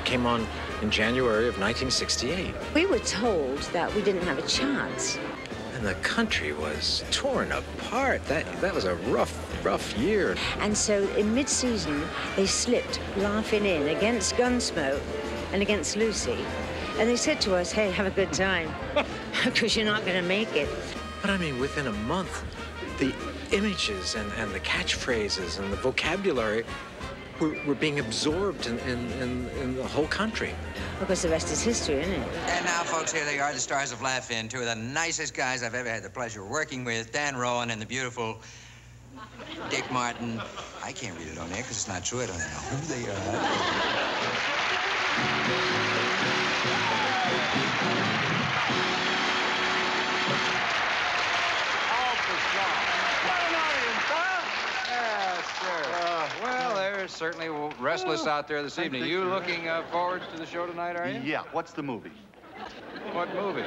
It came on in January of 1968. We were told that we didn't have a chance. And the country was torn apart. That, that was a rough, rough year. And so in mid-season, they slipped Laugh-In against Gunsmoke and against Lucy. And they said to us, hey, have a good time, because you're not going to make it. But I mean, within a month, the images and, and the catchphrases and the vocabulary were, were being absorbed in, in, in, in the whole country. Because the rest is history, isn't it? And now, folks, here they are, the stars of Laugh-In, two of the nicest guys I've ever had the pleasure of working with, Dan Rowan and the beautiful Dick Martin. I can't read it on there because it's not true. I don't know who they Well, restless out there this evening. You looking uh, forward to the show tonight, are you? Yeah. What's the movie? What movie?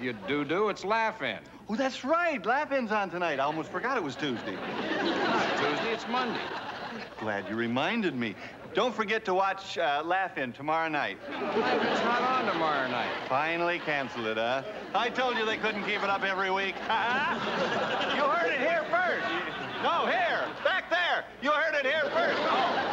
You do do. It's Laugh-In. Oh, that's right. Laugh-In's on tonight. I almost forgot it was Tuesday. Not Tuesday. It's Monday. Glad you reminded me. Don't forget to watch uh, Laugh-In tomorrow night. Laugh-In's not on tomorrow night. Finally canceled it, huh? I told you they couldn't keep it up every week. you heard it here first. No, here. Back there. You heard it here first. Oh.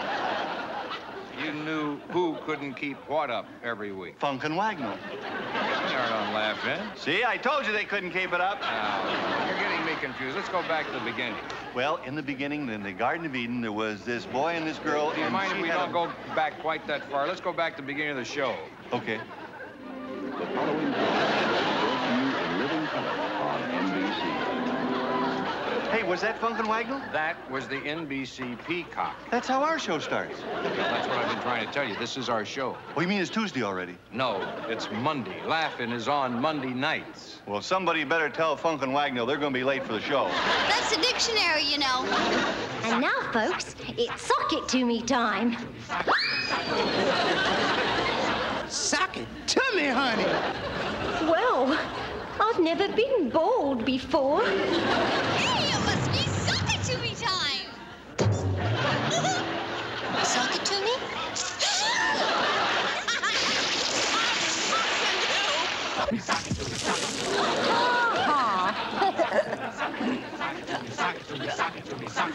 You knew who couldn't keep what up every week? Funk and Wagnall. They on Laugh-In. Eh? See, I told you they couldn't keep it up. Now, you're getting me confused. Let's go back to the beginning. Well, in the beginning, in the Garden of Eden, there was this boy and this girl. Do you and mind if we don't a- go back quite that far? Let's go back to the beginning of the show. Okay. The following program is brought to you in living color on NBC. Hey, was that Funk and Wagnall? That was the NBC Peacock. That's how our show starts. Yeah, that's what I've been trying to tell you. This is our show. Well, you mean it's Tuesday already? No, it's Monday. Laugh-In is on Monday nights. Well, somebody better tell Funk and Wagnall they're going to be late for the show. That's the dictionary, you know. And now, folks, it's sock it to me time. Sock it to me, honey. Well, I've never been bald before. Sock it to me, sock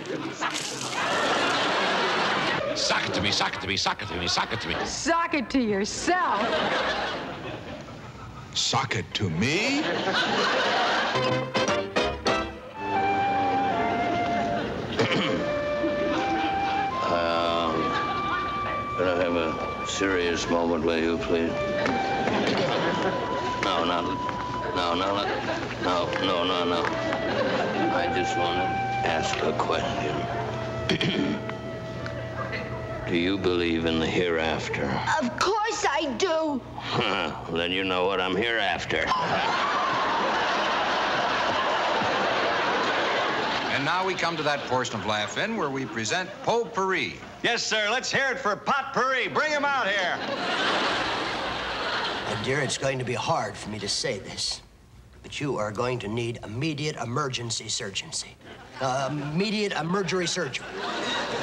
it to me, sock it to me, sock it to me. Sock it to yourself. Sock it to me? Um, could I have a serious moment with you, please? No, not, no, no, no, no, no, no, no. I just want to ask a question. Do you believe in the hereafter? Of course I do. then you know what I'm here after. And now we come to that portion of Laugh-In where we present Potpourri. Yes, sir. Let's hear it for Potpourri. Bring him out here. And dear, it's going to be hard for me to say this, but you are going to need immediate emergency surgery. Uh, immediate emergency surgery.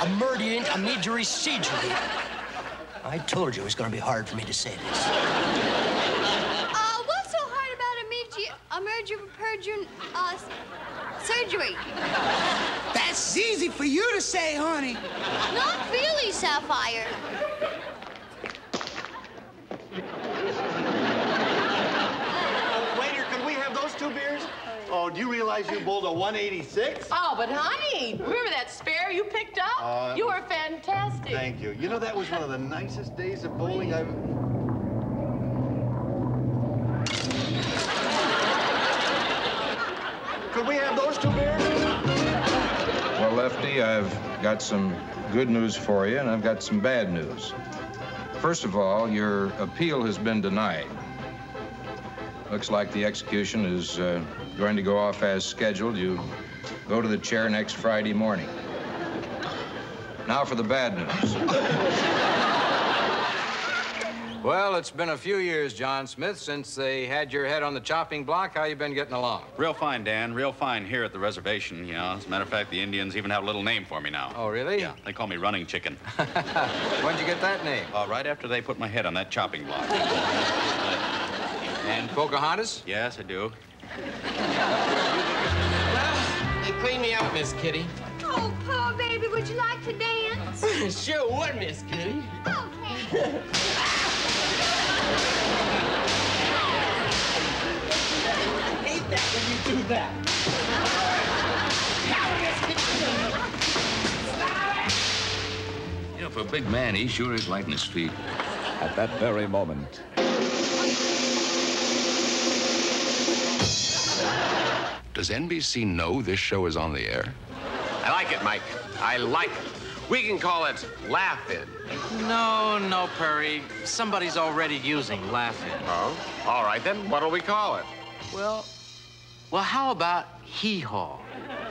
Immediate emergency surgery. I told you it was going to be hard for me to say this. Uh, what's so hard about emergency, emergency, purging, uh, surgery? That's easy for you to say, honey. Not really, Sapphire. Waiter, could we have those two beers? Oh, do you realize you bowled a 186? Oh, but honey, remember that spare you picked up? Uh, you were fantastic. Thank you. You know, that was one of the nicest days of bowling I've... Could we have those two beers? Well, Lefty, I've got some good news for you, and I've got some bad news. First of all, your appeal has been denied. Looks like the execution is uh, going to go off as scheduled. You go to the chair next Friday morning. Now for the bad news. Well, it's been a few years, John Smith, since they had your head on the chopping block. How you been getting along? Real fine, Dan. Real fine here at the reservation. You know, as a matter of fact, the Indians even have a little name for me now. Oh, really? Yeah, they call me Running Chicken. When'd you get that name? Uh, right after they put my head on that chopping block. and Pocahontas? Yes, I do. well, They clean me out, Miss Kitty. Oh, poor baby, would you like to dance? sure would, Miss Kitty. Okay. I hate that when you do that. You know, for a big man, he sure is light on his feet. At that very moment, Does NBC know this show is on the air? I like it, Mike. I like it. We can call it Laugh-In. No, no, Perry. Somebody's already using Laugh-In. Oh? All right, then. What'll we call it? Well, well, how about Hee Haw?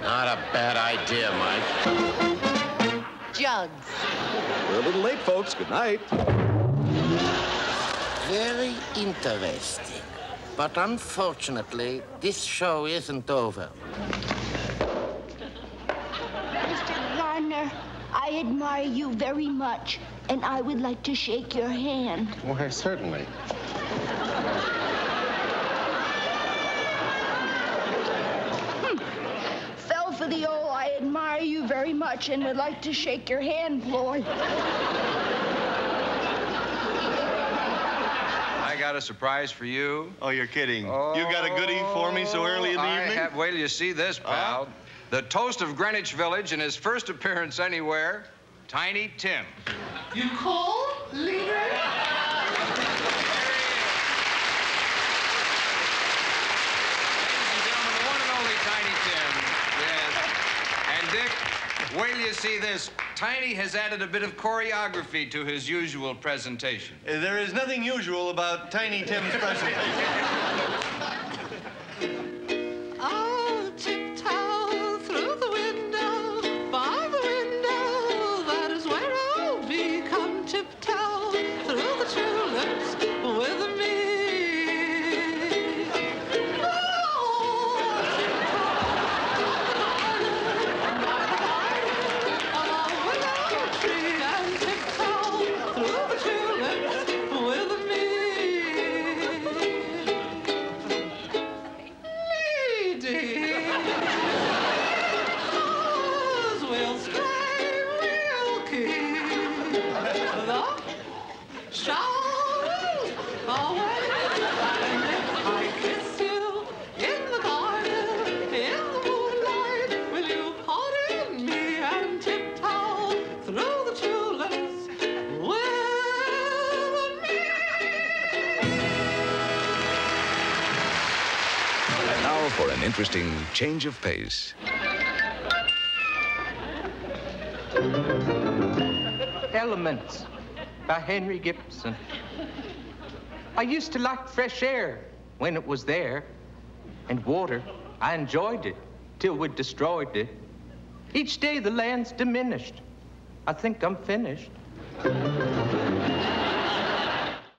Not a bad idea, Mike. Jugs. we're a little late, folks. Good night. Very interesting. But unfortunately, this show isn't over. Mr. Garner, I admire you very much, and I would like to shake your hand. Why, certainly. Fell for the old, I admire you very much and would like to shake your hand, Floyd. I got a surprise for you. Oh, you're kidding. You got a goodie for me so oh, early in the I evening? Have, wait till you see this, pal. The toast of Greenwich Village in his first appearance anywhere, Tiny Tim. You call, leader? And the one and only Tiny Tim. Yes. And Dick, wait till you see this. Tiny has added a bit of choreography to his usual presentation. There is nothing usual about Tiny Tim's presentation. I kiss you in the garden, in the moonlight. Will you pardon me and tiptoe through the tulips with me? And now for an interesting change of pace. Elements by Henry Gibson. I used to like fresh air when it was there, and water. I enjoyed it till we destroyed it. Each day the land's diminished. I think I'm finished.